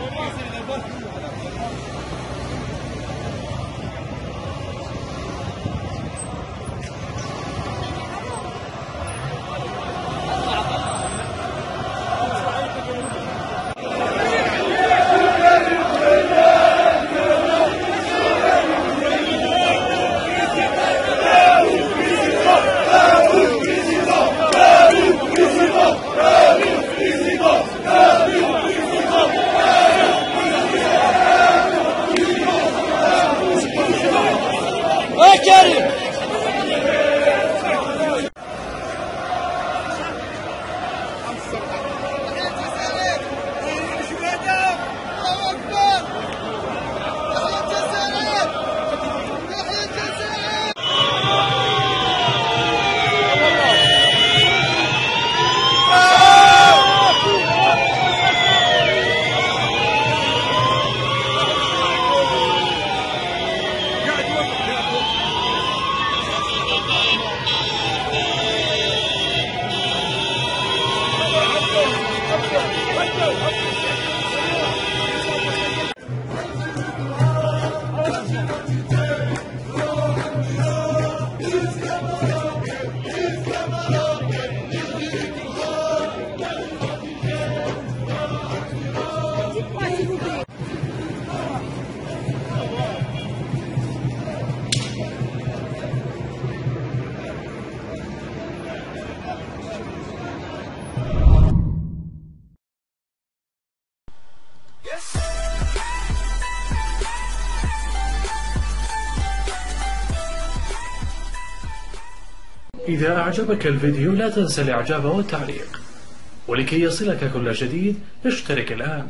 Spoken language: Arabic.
Thank you. إذا أعجبك الفيديو لا تنسى الإعجاب والتعليق ولكي يصلك كل جديد اشترك الآن.